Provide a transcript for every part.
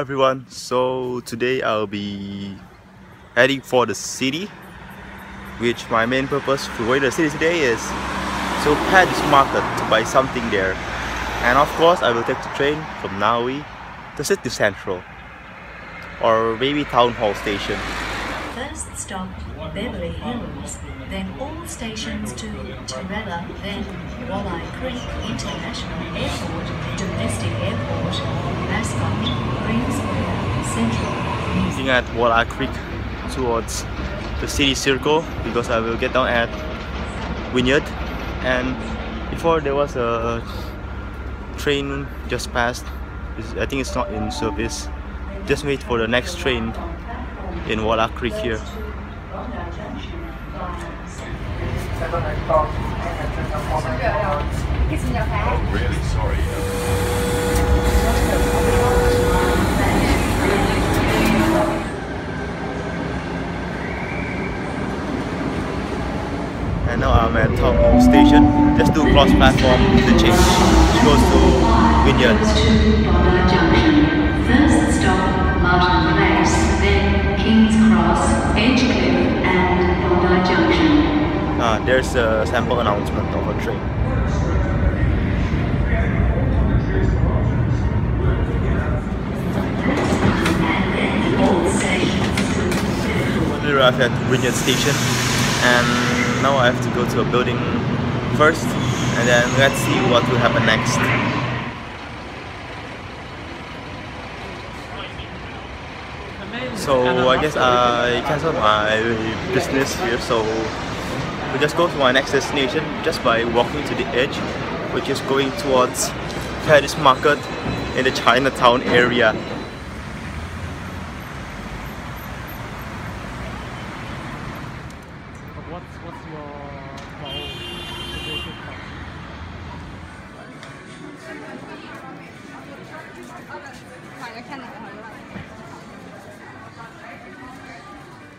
everyone. So today I'll be heading for the city which my main purpose for going to the city today is to Paddy's Market to buy something there. And of course I will take the train from Narwee to City Central or maybe Town Hall Station. First stop, Beverly Hills, then all stations to Turrella, then Wolli Creek International Airport, Domestic Airport, looking at Wolli Creek towards the city circle because I will get down at Wynyard. And before there was a train just passed. I think it's not in service. Just wait for the next train in Wolli Creek here. I'm really sorry. Uh, and now I'm at Hall Station just to cross platform interchange which goes to Junction. First stop, Martin Place, then King's Cross, Edgecliff, and Bondi Junction. Ah, there's a sample announcement of a train. We arrived at Wynyard Station and now I have to go to a building first and then let's see what will happen next. So I guess I cancelled my business here so we just go to my next destination just by walking to the edge which is going towards Paddy's Market in the Chinatown area.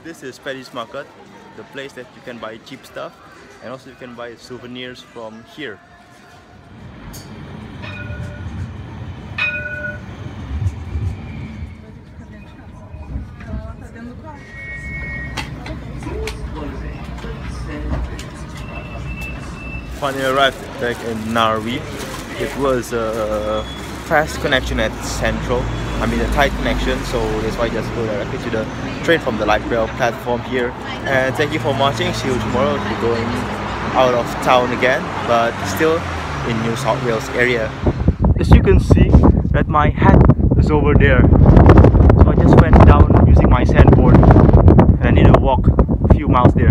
This is Paddy's Market, the place that you can buy cheap stuff and also you can buy souvenirs from here. Finally arrived back in Narwee. It was a fast connection at Central. I mean a tight connection, so that's why I just go directly to the train from the light rail platform here. And thank you for watching. See you tomorrow. We're going out of town again, but still in New South Wales area. As you can see, that my hat is over there. So I just went down using my sandboard, and I need to walk a few miles there.